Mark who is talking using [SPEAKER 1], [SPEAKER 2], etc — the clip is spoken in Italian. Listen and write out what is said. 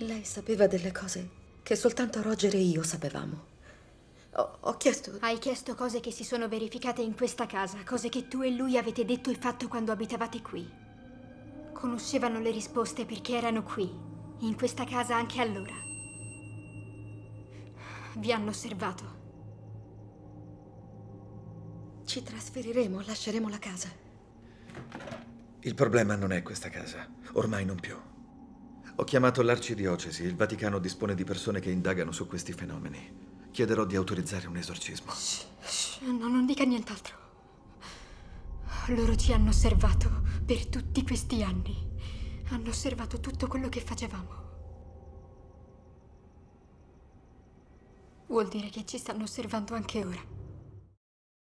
[SPEAKER 1] Lei sapeva delle cose che soltanto Roger e io sapevamo. Ho, ho chiesto...
[SPEAKER 2] Hai chiesto cose che si sono verificate in questa casa, cose che tu e lui avete detto e fatto quando abitavate qui. Conoscevano le risposte perché erano qui, in questa casa anche allora. Vi hanno osservato.
[SPEAKER 1] Ci trasferiremo, lasceremo la casa.
[SPEAKER 3] Il problema non è questa casa, ormai non più. Ho chiamato l'arcidiocesi, il Vaticano dispone di persone che indagano su questi fenomeni. Chiederò di autorizzare un esorcismo.
[SPEAKER 2] Shh, shh, no, non dica nient'altro. Loro ci hanno osservato per tutti questi anni. Hanno osservato tutto quello che facevamo. Vuol dire che ci stanno osservando anche ora.